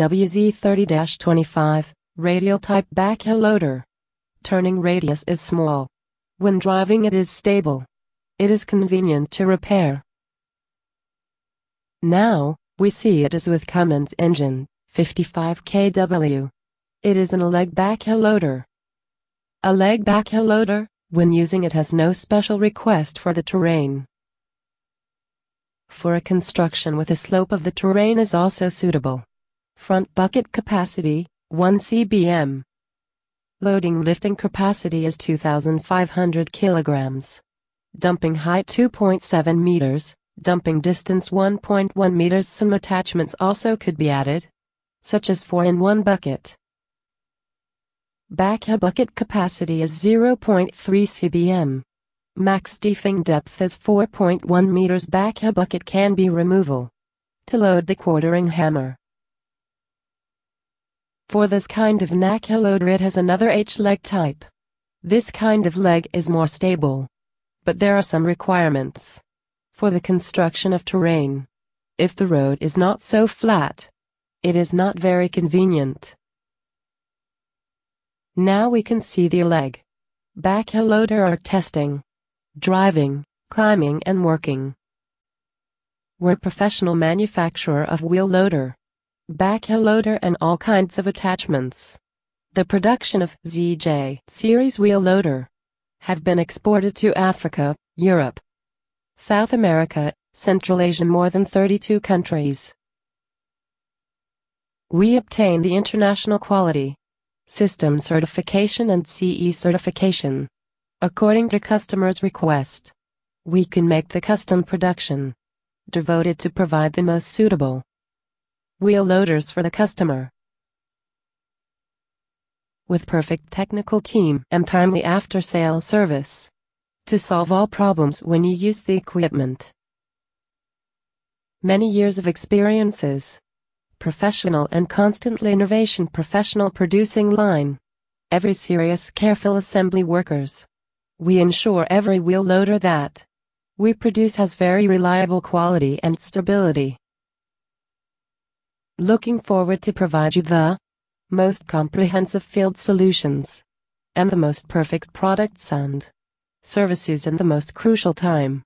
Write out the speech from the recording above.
WZ30-25, radial type backhoe loader. Turning radius is small. When driving it is stable. It is convenient to repair. Now, we see it is with Cummins engine, 55 kW. It is an A-leg backhoe loader. A-leg backhoe loader, when using it has no special request for the terrain. For a construction with a slope of the terrain is also suitable. Front bucket capacity, 1 cbm. Loading lifting capacity is 2,500 kilograms. Dumping height 2.7 meters, dumping distance 1.1 meters. Some attachments also could be added, such as 4 in 1 bucket. Backhoe bucket capacity is 0.3 cbm. Max defing depth is 4.1 meters. Backhoe bucket can be removal. To load the quartering hammer. For this kind of it has another H-leg type. This kind of leg is more stable. But there are some requirements. For the construction of terrain. If the road is not so flat. It is not very convenient. Now we can see the leg. Backhoe loader are testing. Driving, climbing and working. We're professional manufacturer of wheel loader. Backhoe loader and all kinds of attachments. The production of ZJ series wheel loader have been exported to Africa, Europe, South America, Central Asia more than 32 countries. We obtain the international quality system certification and CE certification. According to customer's request, we can make the custom production devoted to provide the most suitable wheel loaders for the customer. With perfect technical team and timely after-sale service to solve all problems when you use the equipment. Many years of experiences professional and constantly innovation professional producing line. Every serious careful assembly workers. We ensure every wheel loader that we produce has very reliable quality and stability. Looking forward to provide you the most comprehensive field solutions and the most perfect products and services in the most crucial time.